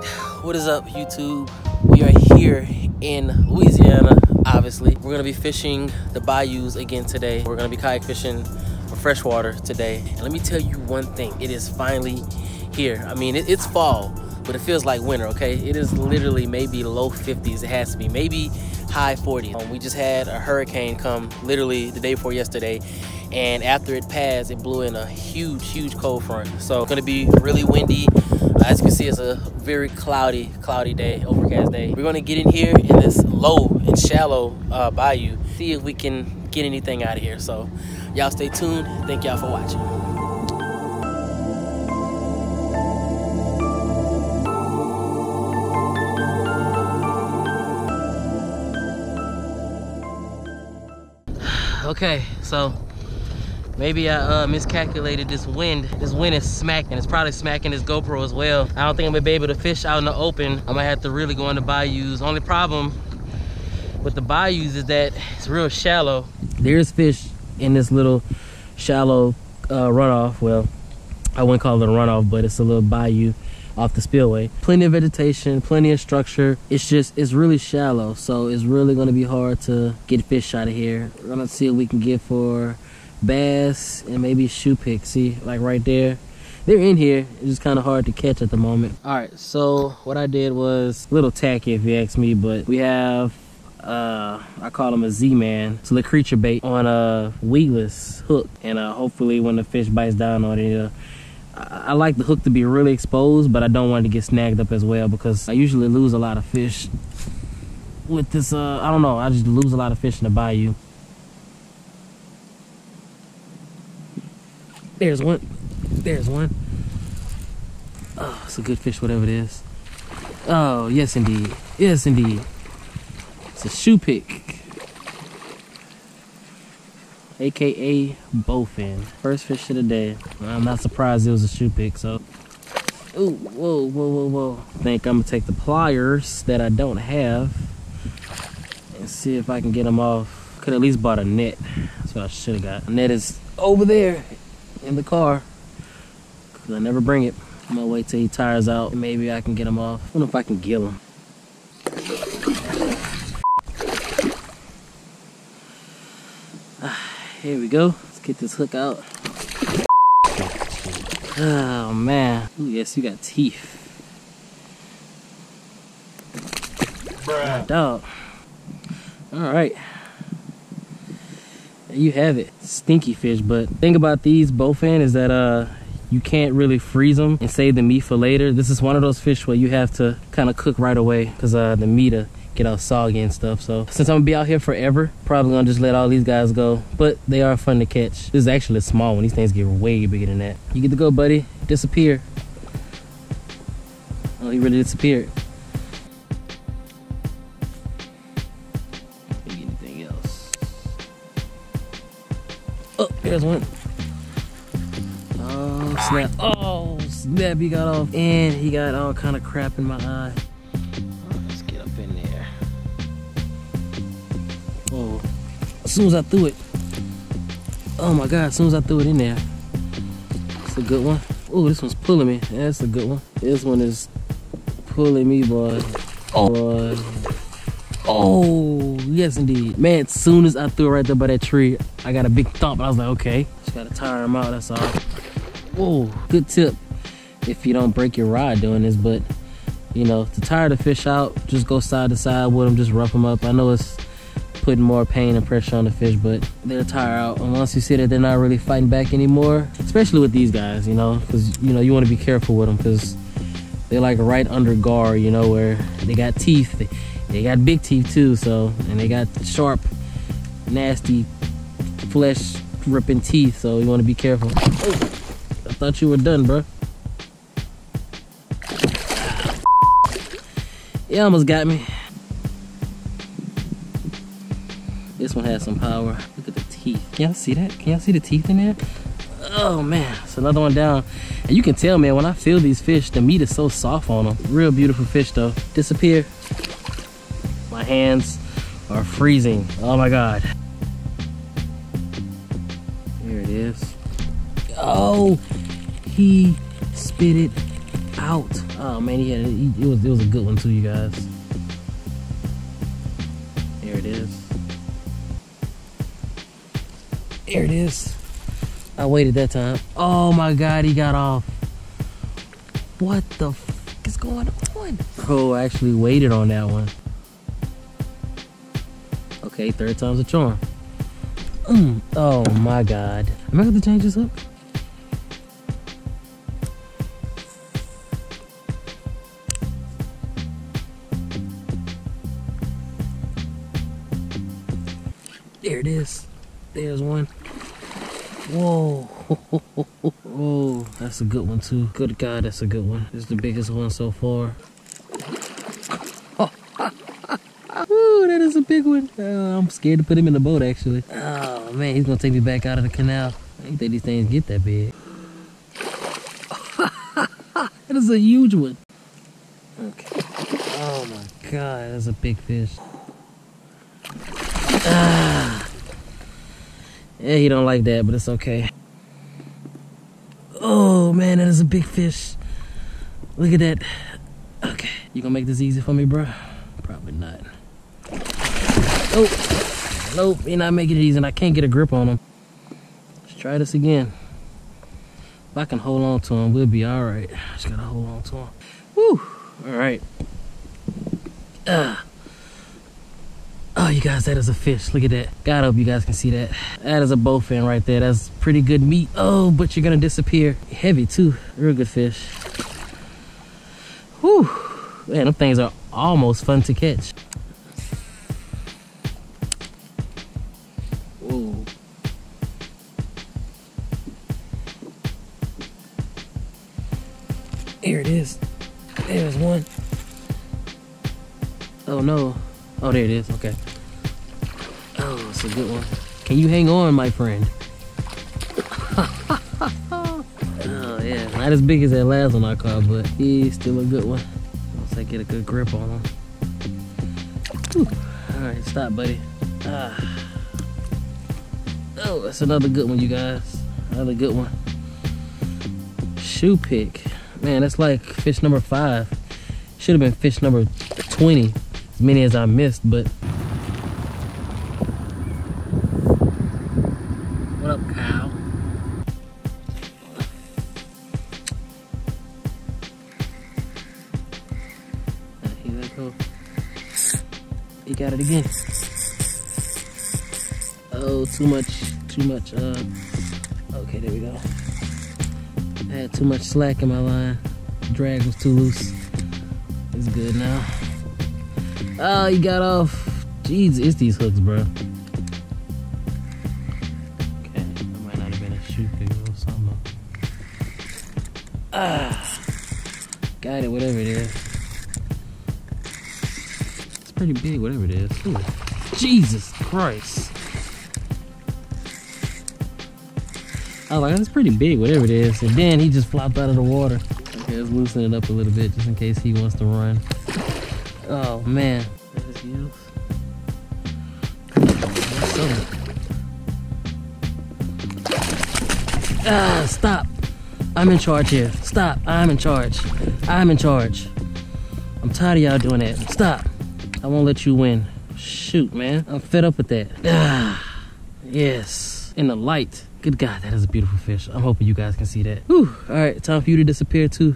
right, what is up, YouTube? We are here in Louisiana, obviously. We're gonna be fishing the bayous again today. We're gonna be kayak fishing for freshwater today. And let me tell you one thing, it is finally here. I mean, it, it's fall, but it feels like winter, okay? It is literally maybe low 50s, it has to be, maybe high 40s. Um, we just had a hurricane come literally the day before yesterday, and after it passed, it blew in a huge, huge cold front. So it's gonna be really windy. As you can see, it's a very cloudy, cloudy day, overcast day. We're gonna get in here in this low and shallow uh, bayou, see if we can get anything out of here. So y'all stay tuned. Thank y'all for watching. Okay, so maybe I uh, miscalculated this wind. This wind is smacking. It's probably smacking this GoPro as well. I don't think I'm gonna be able to fish out in the open. I'm gonna have to really go in the bayous. Only problem with the bayous is that it's real shallow. There's fish in this little shallow uh, runoff. Well, I wouldn't call it a runoff, but it's a little bayou off the spillway. Plenty of vegetation, plenty of structure. It's just, it's really shallow. So it's really gonna be hard to get fish out of here. We're gonna see what we can get for bass and maybe choupique. See, like right there. They're in here. It's just kind of hard to catch at the moment. All right, so what I did was a little tacky if you ask me, but we have uh I call him a Z-man. A little creature bait on a weedless hook. And uh hopefully when the fish bites down on it, uh, I, I like the hook to be really exposed, but I don't want it to get snagged up as well because I usually lose a lot of fish with this uh I don't know, I just lose a lot of fish in the bayou. There's one. There's one. Oh, it's a good fish, whatever it is. Oh, yes indeed. Yes indeed. It's a choupique. AKA bowfin. First fish of the day. I'm not surprised it was a choupique, so. Ooh, whoa, whoa, whoa, whoa. I think I'm gonna take the pliers that I don't have and see if I can get them off. Could at least bought a net. That's what I should have got. A net is over there in the car. Cause I never bring it. I'm gonna wait till he tires out. Maybe I can get him off. I don't know if I can gill him. Here we go. Let's get this hook out. Oh man. Ooh, yes, you got teeth. Bruh. Dog. Alright. There you have it. Stinky fish, but thing about these bowfin is that uh you can't really freeze them and save the meat for later. This is one of those fish where you have to kind of cook right away because uh, the meat uh, get all soggy and stuff. So since I'm gonna be out here forever, probably gonna just let all these guys go. But they are fun to catch. This is actually a small one. These things get way bigger than that. You get to go, buddy. Disappear. Oh, he really disappeared. Oh, there's one. Oh snap! Oh snap! He got off, and he got all kind of crap in my eye. Let's get up in there. Oh, as soon as I threw it, oh my god! As soon as I threw it in there, it's a good one. Oh, this one's pulling me. That's a good one. This one is pulling me, boy. Oh, boy. Oh, yes, indeed. Man, as soon as I threw it right there by that tree, I got a big thump. I was like, okay, just gotta tire him out. That's all. Whoa, good tip if you don't break your rod doing this, but you know, to tire the fish out, just go side to side with them, just rough them up. I know it's putting more pain and pressure on the fish, but they'll tire out. And once you see that they're not really fighting back anymore, especially with these guys, you know, because you know you want to be careful with them because they're like right under guard, you know, where they got teeth. They, they got big teeth too, so and they got sharp, nasty, flesh ripping teeth. So you want to be careful. Oh, I thought you were done, bro. You almost got me. This one has some power. Look at the teeth. Can y'all see that? Can y'all see the teeth in there? Oh man, it's another one down. And you can tell, man, when I feel these fish, the meat is so soft on them. Real beautiful fish though. Disappear. Hands are freezing. Oh my God. Here it is. Oh, he spit it out. Oh man, he, it was it was a good one too, you guys. There it is. There it is. I waited that time. Oh my god, he got off. What the is going on? Bro, I actually waited on that one. Okay, third time's a charm. Mm. Oh my god. Am I gonna change this up? There it is. There's one. Whoa. Oh, that's a good one too. Good God, that's a good one. Is the biggest one so far. Ooh, that is a big one. Uh, I'm scared to put him in the boat actually. Oh man, he's gonna take me back out of the canal. I didn't think these things get that big. that is a huge one. Okay. Oh my God, that's a big fish. Ah. Yeah, he don't like that, but it's okay. Oh man, that is a big fish. Look at that. Okay, you gonna make this easy for me, bro? Probably not. Nope. Nope, you're not making it easy, and I can't get a grip on him. Let's try this again. If I can hold on to him, we'll be all right. Just gotta hold on to him. Woo! All right. Ah. Oh, you guys, that is a fish. Look at that. God, I hope you guys can see that. That is a bowfin right there. That's pretty good meat. Oh, but you're gonna disappear. Heavy too. Real good fish. Whew. Man, them things are almost fun to catch. It is. There's one. Oh no. Oh, there it is. Okay. Oh, it's a good one. Can you hang on, my friend? oh, yeah. Not as big as that last one I caught, but he's still a good one. Once I get a good grip on him. Whew. All right, stop, buddy. Ah. Oh, that's another good one, you guys. Another good one. Choupique. Man, that's like fish number five. Should have been fish number 20 as many as I missed, but what up, Kyle? Uh, Here they go. He got it again. Oh, too much, too much. Uh, okay, there we go. I had too much slack in my line. Drag was too loose. It's good now. Oh, he got off. Jeez, it's these hooks, bro. Okay, that might not have been a pick or something. Ah, got it, whatever it is. It's pretty big, whatever it is. Ooh. Jesus Christ. I was like, that's pretty big, whatever it is. And then he just flopped out of the water. Okay, let's loosen it up a little bit just in case he wants to run. Oh man. That is heels. Ah, stop. I'm in charge here. Stop. I'm in charge. I'm in charge. I'm tired of y'all doing that. Stop. I won't let you win. Shoot, man. I'm fed up with that. Ah, yes. In the light. Good God, that is a beautiful fish. I'm hoping you guys can see that. Whew. All right, time for you to disappear too.